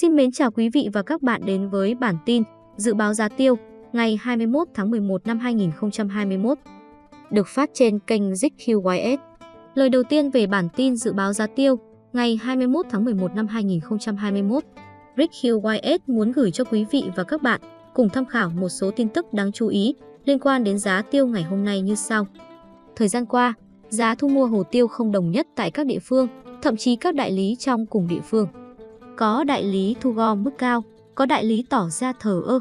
Xin mến chào quý vị và các bạn đến với bản tin Dự báo giá tiêu ngày 21 tháng 11 năm 2021 được phát trên kênh ZQYS. Lời đầu tiên về bản tin dự báo giá tiêu ngày 21 tháng 11 năm 2021. Rick Hill muốn gửi cho quý vị và các bạn cùng tham khảo một số tin tức đáng chú ý liên quan đến giá tiêu ngày hôm nay như sau. Thời gian qua, giá thu mua hồ tiêu không đồng nhất tại các địa phương, thậm chí các đại lý trong cùng địa phương. Có đại lý thu gom mức cao, có đại lý tỏ ra thờ ơ.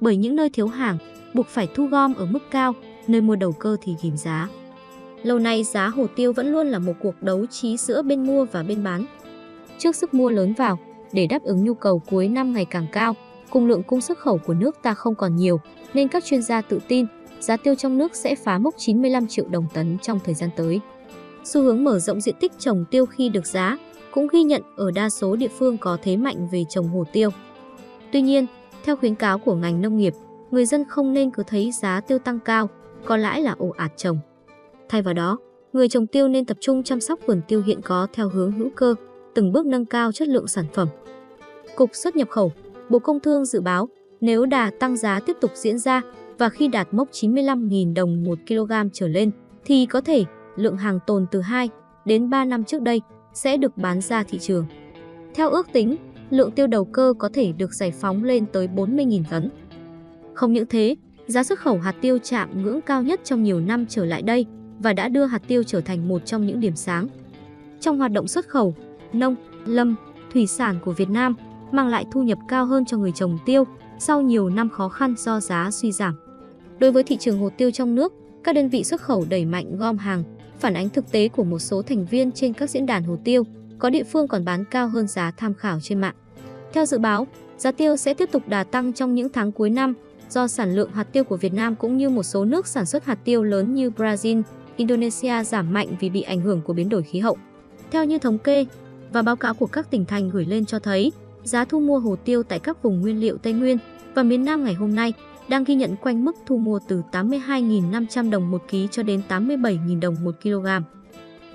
Bởi những nơi thiếu hàng, buộc phải thu gom ở mức cao, nơi mua đầu cơ thì ghim giá. Lâu nay giá hồ tiêu vẫn luôn là một cuộc đấu trí giữa bên mua và bên bán. Trước sức mua lớn vào, để đáp ứng nhu cầu cuối năm ngày càng cao, cùng lượng cung xuất khẩu của nước ta không còn nhiều, nên các chuyên gia tự tin giá tiêu trong nước sẽ phá mốc 95 triệu đồng tấn trong thời gian tới. Xu hướng mở rộng diện tích trồng tiêu khi được giá cũng ghi nhận ở đa số địa phương có thế mạnh về trồng hồ tiêu. Tuy nhiên, theo khuyến cáo của ngành nông nghiệp, người dân không nên cứ thấy giá tiêu tăng cao, có lãi là ồ ạt trồng. Thay vào đó, người trồng tiêu nên tập trung chăm sóc vườn tiêu hiện có theo hướng hữu cơ, từng bước nâng cao chất lượng sản phẩm. Cục xuất nhập khẩu, Bộ Công Thương dự báo nếu đà tăng giá tiếp tục diễn ra và khi đạt mốc 95.000 đồng 1 kg trở lên thì có thể lượng hàng tồn từ 2 đến 3 năm trước đây sẽ được bán ra thị trường. Theo ước tính, lượng tiêu đầu cơ có thể được giải phóng lên tới 40.000 tấn. Không những thế, giá xuất khẩu hạt tiêu chạm ngưỡng cao nhất trong nhiều năm trở lại đây và đã đưa hạt tiêu trở thành một trong những điểm sáng. Trong hoạt động xuất khẩu, nông, lâm, thủy sản của Việt Nam mang lại thu nhập cao hơn cho người trồng tiêu sau nhiều năm khó khăn do giá suy giảm. Đối với thị trường hồ tiêu trong nước, các đơn vị xuất khẩu đẩy mạnh gom hàng, phản ánh thực tế của một số thành viên trên các diễn đàn hồ tiêu, có địa phương còn bán cao hơn giá tham khảo trên mạng. Theo dự báo, giá tiêu sẽ tiếp tục đà tăng trong những tháng cuối năm do sản lượng hạt tiêu của Việt Nam cũng như một số nước sản xuất hạt tiêu lớn như Brazil, Indonesia giảm mạnh vì bị ảnh hưởng của biến đổi khí hậu. Theo như thống kê và báo cáo của các tỉnh thành gửi lên cho thấy, giá thu mua hồ tiêu tại các vùng nguyên liệu Tây Nguyên và miền Nam ngày hôm nay đang ghi nhận quanh mức thu mua từ 82.500 đồng một ký cho đến 87.000 đồng một kg.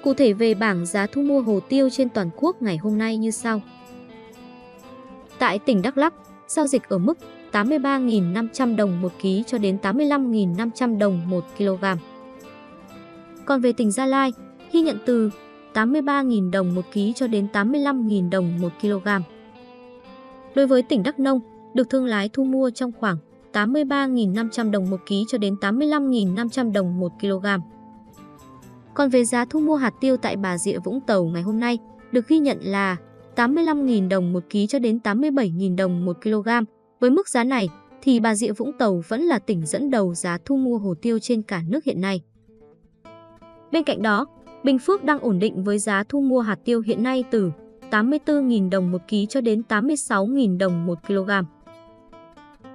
Cụ thể về bảng giá thu mua hồ tiêu trên toàn quốc ngày hôm nay như sau. Tại tỉnh Đắk Lắk, giao dịch ở mức 83.500 đồng một ký cho đến 85.500 đồng một kg. Còn về tỉnh Gia Lai, ghi nhận từ 83.000 đồng một ký cho đến 85.000 đồng một kg. Đối với tỉnh Đắk Nông, được thương lái thu mua trong khoảng 83.500 đồng một ký cho đến 85.500 đồng một kg. Còn về giá thu mua hạt tiêu tại Bà Rịa Vũng Tàu ngày hôm nay, được ghi nhận là 85.000 đồng một ký cho đến 87.000 đồng một kg. Với mức giá này, thì Bà Rịa Vũng Tàu vẫn là tỉnh dẫn đầu giá thu mua hồ tiêu trên cả nước hiện nay. Bên cạnh đó, Bình Phước đang ổn định với giá thu mua hạt tiêu hiện nay từ 84.000 đồng một ký cho đến 86.000 đồng một kg.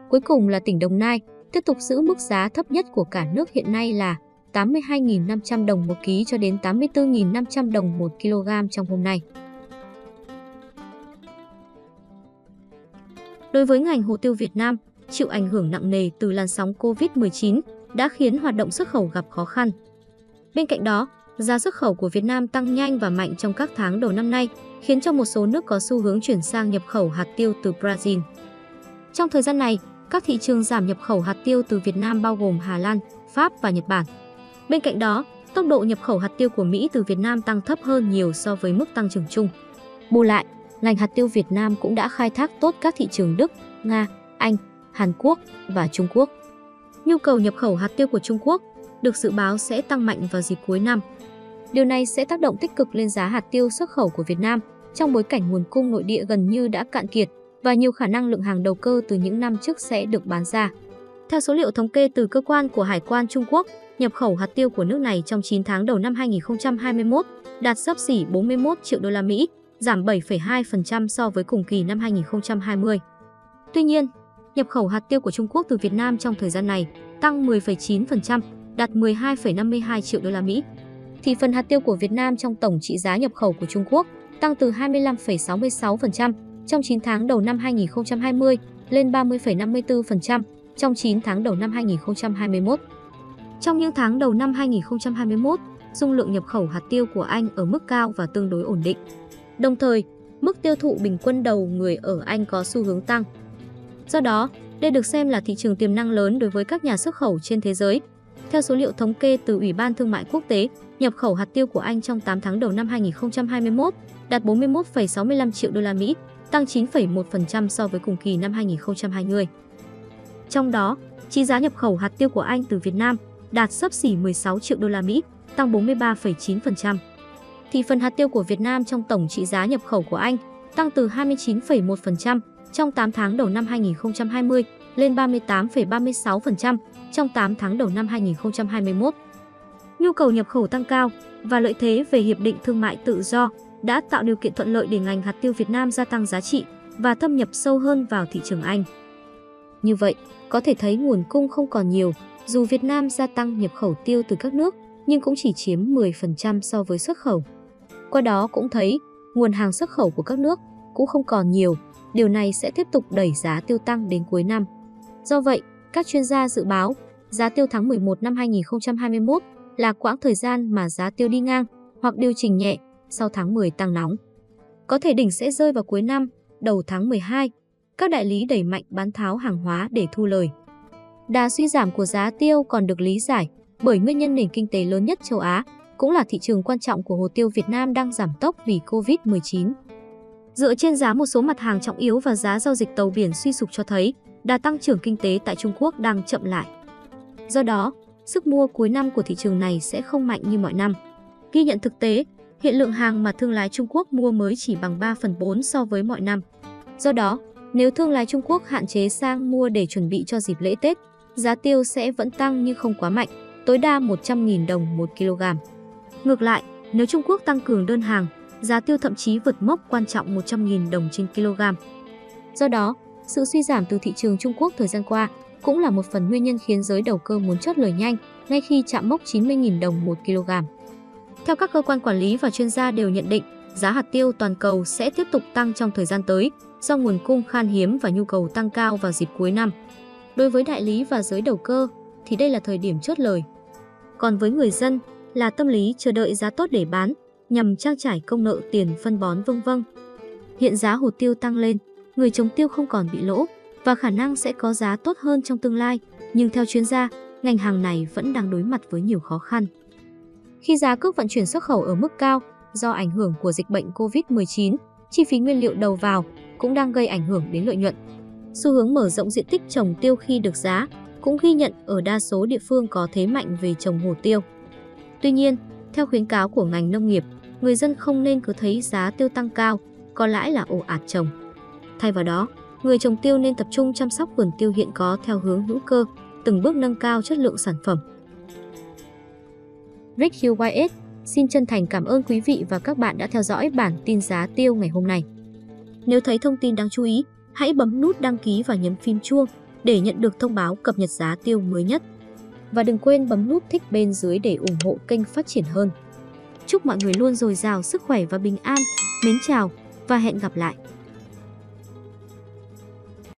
Cuối cùng là tỉnh Đồng Nai, tiếp tục giữ mức giá thấp nhất của cả nước hiện nay là 82.500 đồng một ký cho đến 84.500 đồng một kg trong hôm nay. Đối với ngành hồ tiêu Việt Nam, chịu ảnh hưởng nặng nề từ làn sóng Covid-19 đã khiến hoạt động xuất khẩu gặp khó khăn. Bên cạnh đó, giá xuất khẩu của Việt Nam tăng nhanh và mạnh trong các tháng đầu năm nay, khiến cho một số nước có xu hướng chuyển sang nhập khẩu hạt tiêu từ Brazil. Trong thời gian này, các thị trường giảm nhập khẩu hạt tiêu từ Việt Nam bao gồm Hà Lan, Pháp và Nhật Bản. Bên cạnh đó, tốc độ nhập khẩu hạt tiêu của Mỹ từ Việt Nam tăng thấp hơn nhiều so với mức tăng trưởng chung. Bù lại, ngành hạt tiêu Việt Nam cũng đã khai thác tốt các thị trường Đức, Nga, Anh, Hàn Quốc và Trung Quốc. Nhu cầu nhập khẩu hạt tiêu của Trung Quốc được dự báo sẽ tăng mạnh vào dịp cuối năm. Điều này sẽ tác động tích cực lên giá hạt tiêu xuất khẩu của Việt Nam trong bối cảnh nguồn cung nội địa gần như đã cạn kiệt và nhiều khả năng lượng hàng đầu cơ từ những năm trước sẽ được bán ra. Theo số liệu thống kê từ cơ quan của Hải quan Trung Quốc, nhập khẩu hạt tiêu của nước này trong 9 tháng đầu năm 2021 đạt sấp xỉ 41 triệu đô la Mỹ, giảm 7,2% so với cùng kỳ năm 2020. Tuy nhiên, nhập khẩu hạt tiêu của Trung Quốc từ Việt Nam trong thời gian này tăng 10,9%, đạt 12,52 triệu đô la Mỹ. Thì phần hạt tiêu của Việt Nam trong tổng trị giá nhập khẩu của Trung Quốc tăng từ 25,66% trong 9 tháng đầu năm 2020 lên 30,54% trong 9 tháng đầu năm 2021. Trong những tháng đầu năm 2021, dung lượng nhập khẩu hạt tiêu của Anh ở mức cao và tương đối ổn định. Đồng thời, mức tiêu thụ bình quân đầu người ở Anh có xu hướng tăng. Do đó, đây được xem là thị trường tiềm năng lớn đối với các nhà xuất khẩu trên thế giới. Theo số liệu thống kê từ Ủy ban Thương mại Quốc tế, nhập khẩu hạt tiêu của Anh trong 8 tháng đầu năm 2021 đạt 41,65 triệu đô la Mỹ, tăng 9,1% so với cùng kỳ năm 2020. Trong đó, chi giá nhập khẩu hạt tiêu của Anh từ Việt Nam đạt sấp xỉ 16 triệu đô la Mỹ, tăng 43,9%. Thị phần hạt tiêu của Việt Nam trong tổng trị giá nhập khẩu của Anh tăng từ 29,1% trong 8 tháng đầu năm 2020 lên 38,36% trong 8 tháng đầu năm 2021. Nhu cầu nhập khẩu tăng cao và lợi thế về hiệp định thương mại tự do đã tạo điều kiện thuận lợi để ngành hạt tiêu Việt Nam gia tăng giá trị và thâm nhập sâu hơn vào thị trường Anh. Như vậy, có thể thấy nguồn cung không còn nhiều, dù Việt Nam gia tăng nhập khẩu tiêu từ các nước, nhưng cũng chỉ chiếm 10% so với xuất khẩu. Qua đó cũng thấy, nguồn hàng xuất khẩu của các nước cũng không còn nhiều, điều này sẽ tiếp tục đẩy giá tiêu tăng đến cuối năm. Do vậy, các chuyên gia dự báo, giá tiêu tháng 11 năm 2021 là quãng thời gian mà giá tiêu đi ngang hoặc điều chỉnh nhẹ sau tháng 10 tăng nóng. Có thể đỉnh sẽ rơi vào cuối năm, đầu tháng 12. Các đại lý đẩy mạnh bán tháo hàng hóa để thu lời. Đà suy giảm của giá tiêu còn được lý giải bởi nguyên nhân nền kinh tế lớn nhất châu Á, cũng là thị trường quan trọng của hồ tiêu Việt Nam đang giảm tốc vì Covid-19. Dựa trên giá một số mặt hàng trọng yếu và giá giao dịch tàu biển suy sụp cho thấy, đà tăng trưởng kinh tế tại Trung Quốc đang chậm lại. Do đó, sức mua cuối năm của thị trường này sẽ không mạnh như mọi năm. Ghi nhận thực tế, hiện lượng hàng mà thương lái Trung Quốc mua mới chỉ bằng 3 phần 4 so với mọi năm. Do đó, nếu thương lái Trung Quốc hạn chế sang mua để chuẩn bị cho dịp lễ Tết, giá tiêu sẽ vẫn tăng nhưng không quá mạnh, tối đa 100.000 đồng 1 kg. Ngược lại, nếu Trung Quốc tăng cường đơn hàng, giá tiêu thậm chí vượt mốc quan trọng 100.000 đồng trên kg. Do đó, sự suy giảm từ thị trường Trung Quốc thời gian qua cũng là một phần nguyên nhân khiến giới đầu cơ muốn chốt lời nhanh ngay khi chạm mốc 90.000 đồng 1 kg. Theo các cơ quan quản lý và chuyên gia đều nhận định, giá hạt tiêu toàn cầu sẽ tiếp tục tăng trong thời gian tới do nguồn cung khan hiếm và nhu cầu tăng cao vào dịp cuối năm. Đối với đại lý và giới đầu cơ thì đây là thời điểm chốt lời. Còn với người dân là tâm lý chờ đợi giá tốt để bán nhằm trang trải công nợ tiền phân bón vân vân. Hiện giá hồ tiêu tăng lên, người trồng tiêu không còn bị lỗ và khả năng sẽ có giá tốt hơn trong tương lai, nhưng theo chuyên gia, ngành hàng này vẫn đang đối mặt với nhiều khó khăn. Khi giá cước vận chuyển xuất khẩu ở mức cao do ảnh hưởng của dịch bệnh COVID-19, chi phí nguyên liệu đầu vào cũng đang gây ảnh hưởng đến lợi nhuận. Xu hướng mở rộng diện tích trồng tiêu khi được giá cũng ghi nhận ở đa số địa phương có thế mạnh về trồng hồ tiêu. Tuy nhiên, theo khuyến cáo của ngành nông nghiệp, người dân không nên cứ thấy giá tiêu tăng cao, có lãi là ồ ạt trồng. Thay vào đó, người trồng tiêu nên tập trung chăm sóc vườn tiêu hiện có theo hướng hữu cơ, từng bước nâng cao chất lượng sản phẩm. Rick Hughes xin chân thành cảm ơn quý vị và các bạn đã theo dõi bản tin giá tiêu ngày hôm nay. Nếu thấy thông tin đáng chú ý, hãy bấm nút đăng ký và nhấn phím chuông để nhận được thông báo cập nhật giá tiêu mới nhất. Và đừng quên bấm nút thích bên dưới để ủng hộ kênh phát triển hơn. Chúc mọi người luôn dồi dào sức khỏe và bình an. Mến chào và hẹn gặp lại.